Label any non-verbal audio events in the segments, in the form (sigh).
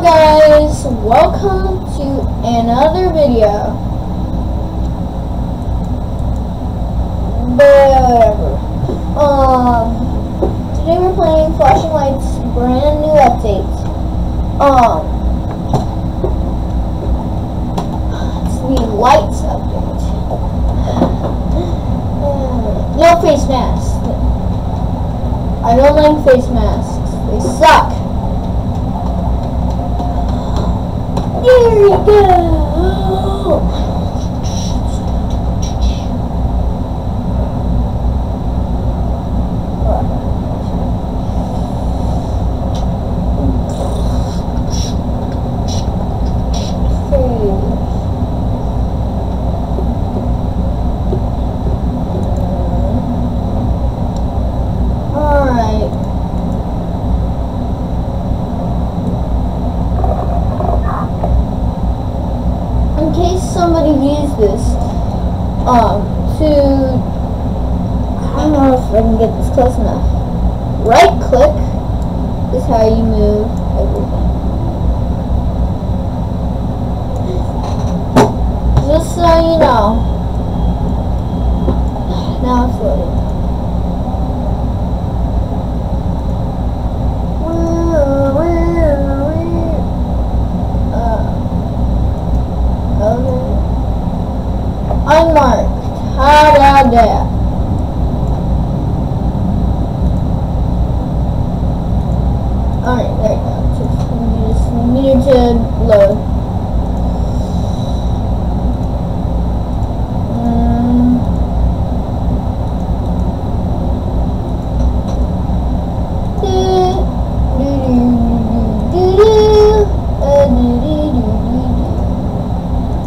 Guys, welcome to another video. Whatever. Um, today we're playing Flashing Lights brand new update. Um, it's the lights update. (sighs) No face masks. I don't like face masks. They suck. Here we go. Alright. In case somebody views this, um, to, I don't know if I can get this close enough. Right click is how you move everything. Just so you know. Now it's loading. Unmarked. How about that? Alright, there you go. Just, you just needed to load. Um,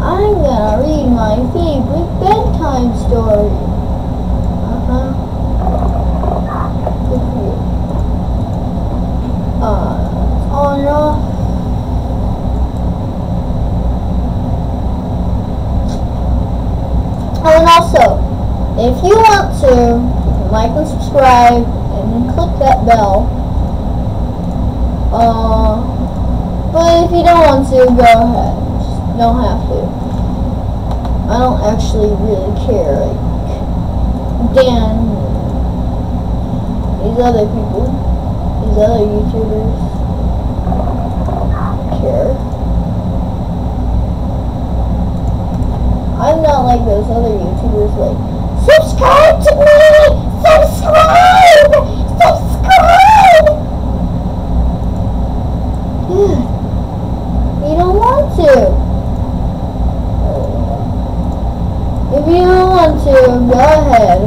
I'm gonna read my favorite bedtime story. Uh-huh. Good for you. Uh, on and off. Oh, and also, if you want to, like and subscribe and click that bell. Uh, but if you don't want to, go ahead. Just don't have to. I don't actually really care. Like Dan, these other people, these other YouTubers care. I'm not like those other YouTubers like, subscribe to me! Subscribe! Subscribe! Dude, you don't want to. If you don't want to, go ahead.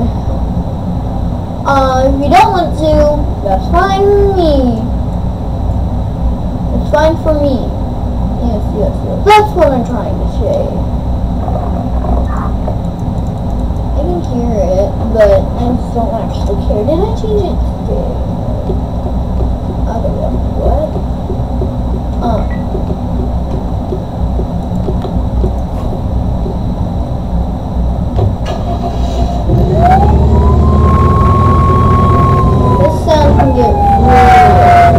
Uh, if you don't want to, that's fine with me. It's fine for me. Yes, yes, yes. That's what I'm trying to say. I can hear it, but I just don't actually care. Did I change it today? Okay, what? Um. This sound can get really loud.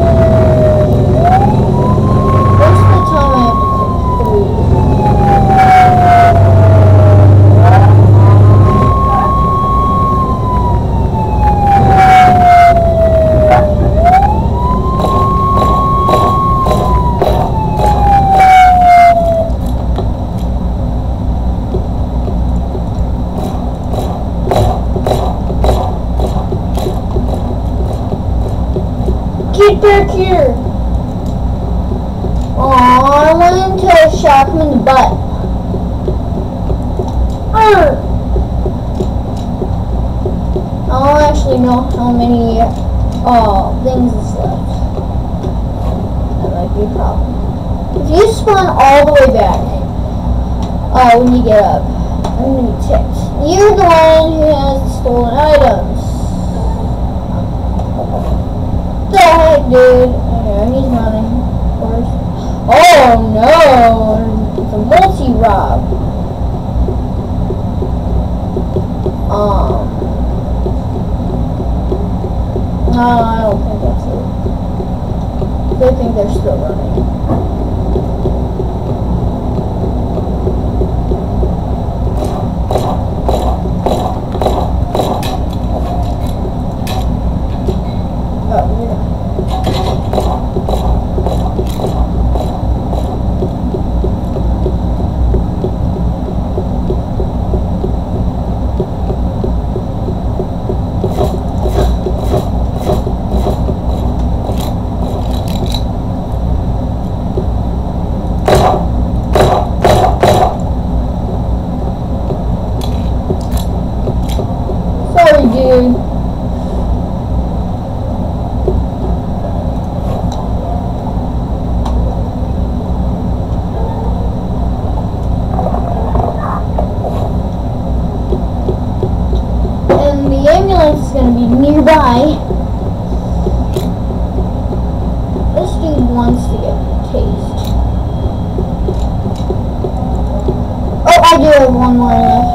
What's the time I have to take? Three. Get back here! Aw, I wanted to shock him in the butt. Arr! I don't actually know how many uh, things is left. That might be a problem. If you spawn all the way back, uh, when you get up, I'm gonna be ticked. You're the one who has the stolen items. the heck, dude? Yeah, he's running. Of course. Oh no! It's a multi-rob. Um. No, I don't think that's it. They think they're still running. Yeah. Hadi oğlum onu.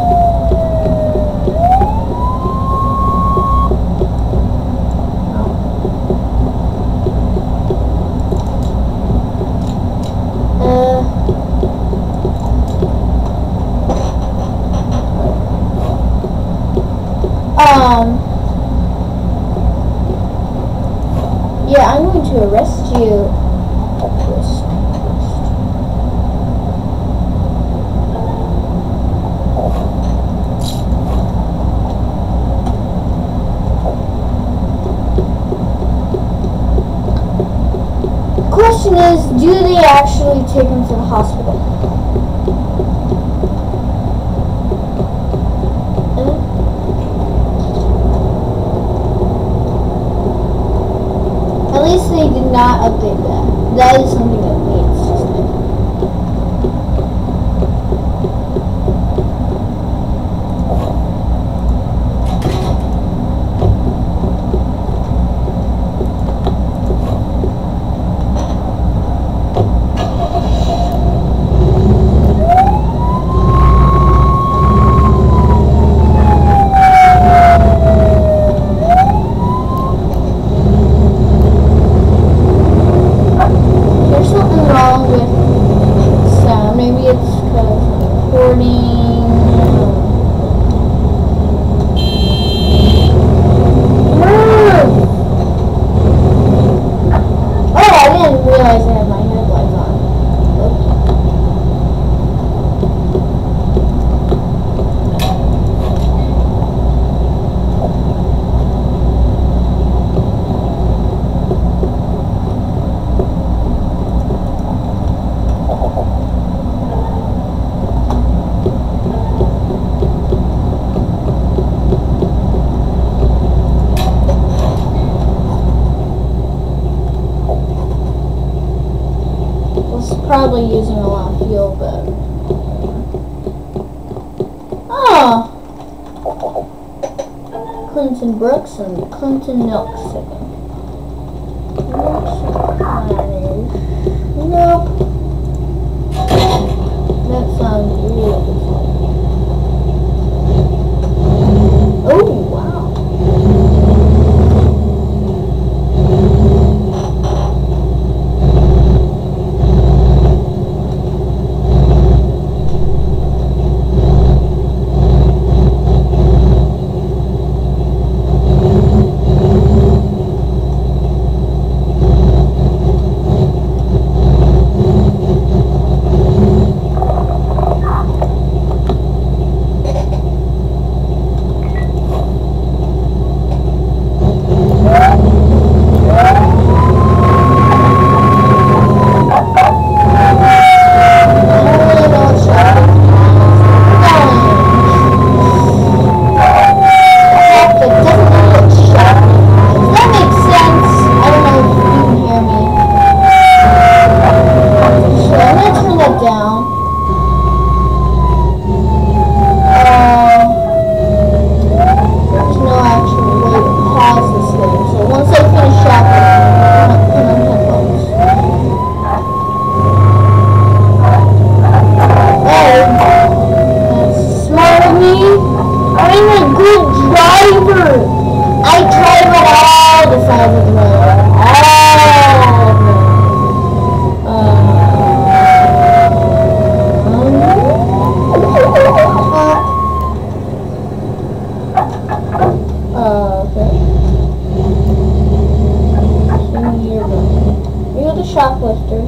Probably using a lot of fuel, but. Oh! Clinton Brooks and Clinton Nelson. Nope. That sounds really funny. Oh, wow. Once I finish shopping, put on headphones. Hey, that's smart of me. I'm a good driver. I drive on all the sides of the. Uh, uh, you're shoplifter.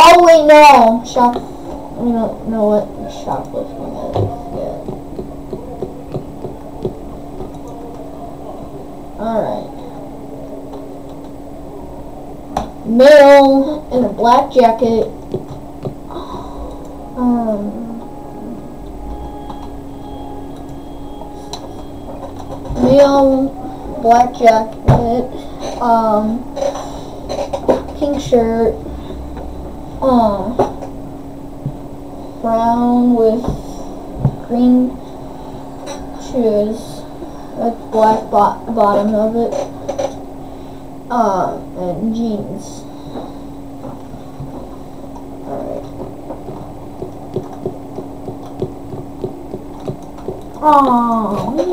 Oh wait, no. Shop. We don't know what shoplifting Male in a black jacket. Um. Male, black jacket. Um. Pink shirt. Uh, brown with green shoes with black bo- bottom of it. Um, and jeans. Oh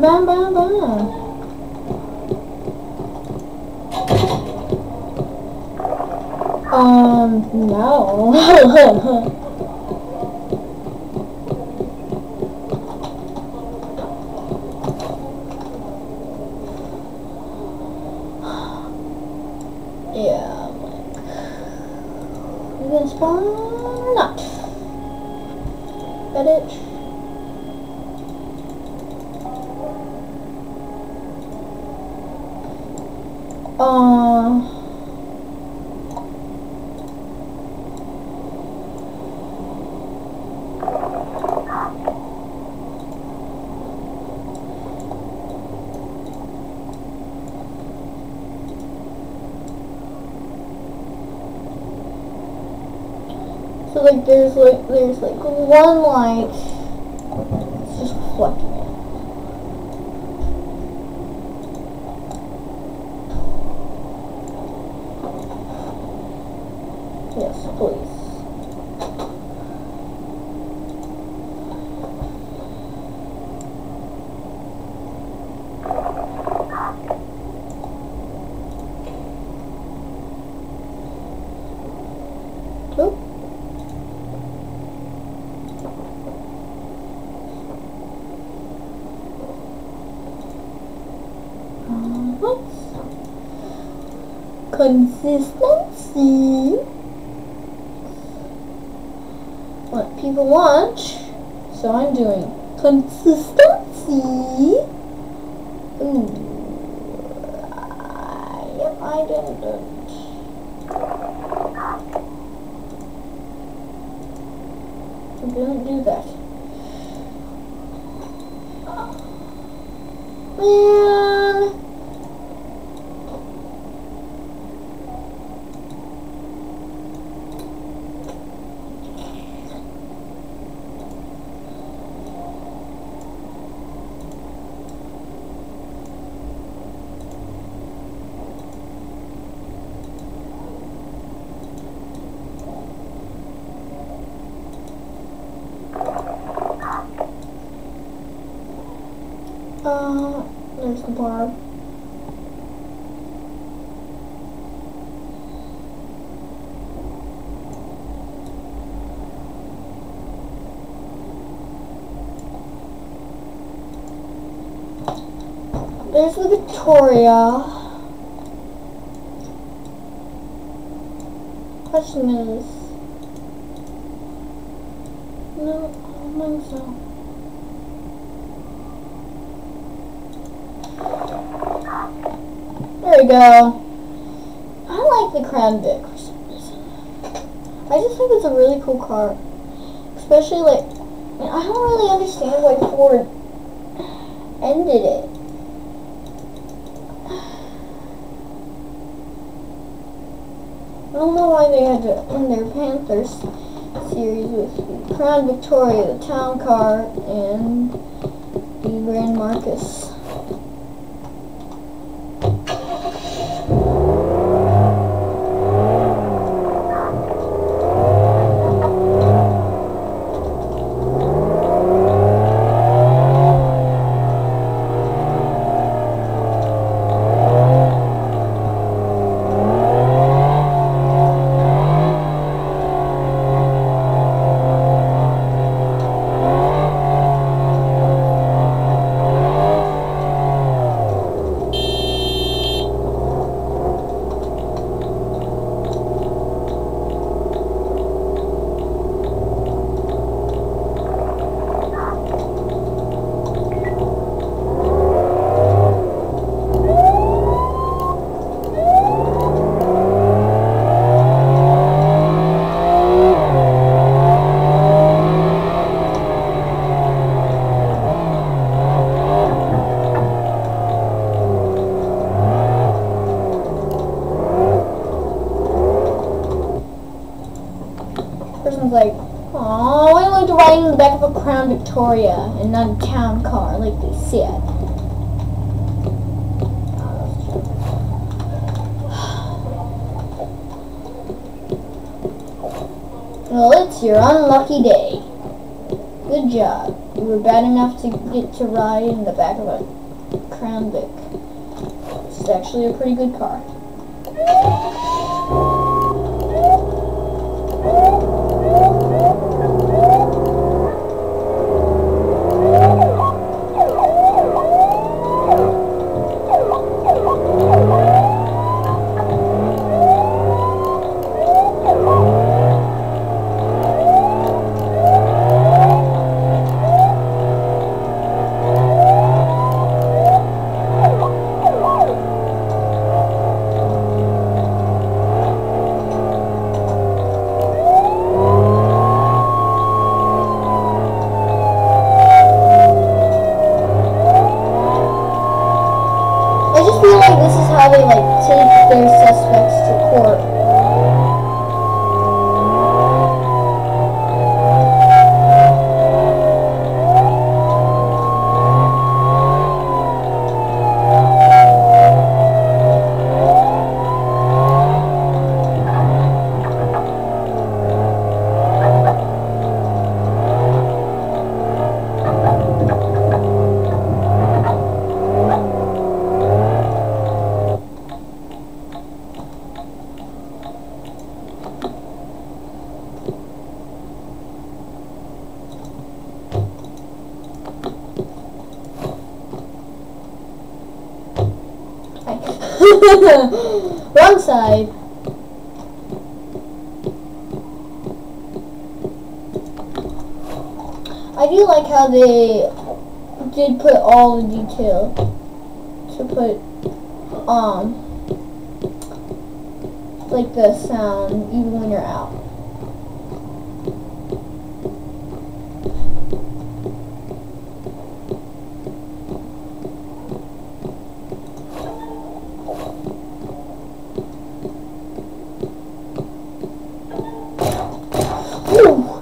Bam, bam, bam. Um, no. (laughs) yeah. You gonna spawn or not? Edit. there's like there's like one light it's just reflecting it. Yes, please. So I'm doing. Consistency. Mm. Yep, I didn't Don't do that. Uh, Bob. There's Victoria. Question is... No, I don't think so. We go. I like the Crown Vic for some reason. I just think it's a really cool car. Especially like, I don't really understand why Ford ended it. I don't know why they had to end their Panthers series with Crown Victoria, the Town Car, and the Grand Marquis. And not a town car, like they said. Well, it's your unlucky day. Good job. You were bad enough to get to ride in the back of a Crown Vic. It's actually a pretty good car. They like take their suspects to court. (laughs) Wrong side. I do like how they did put all the detail to put um like the sound even when you're out. Ooh.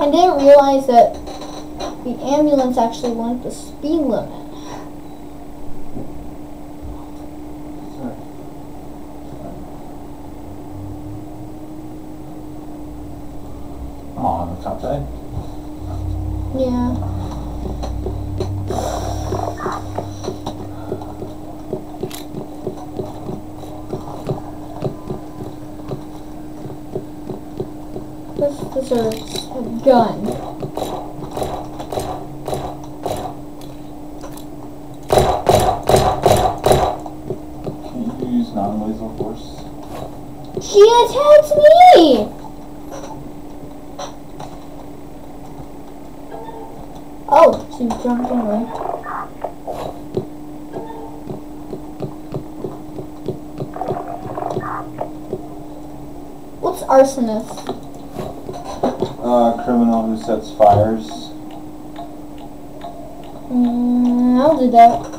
I didn't realize that the ambulance actually went the speed limit. Oh, on the top side? Yeah. This a gun. Can you use non-lethal force? She attacked me! Oh, she jumped away. What's arsonist? Uh, criminal who sets fires. Mm, I'll do that.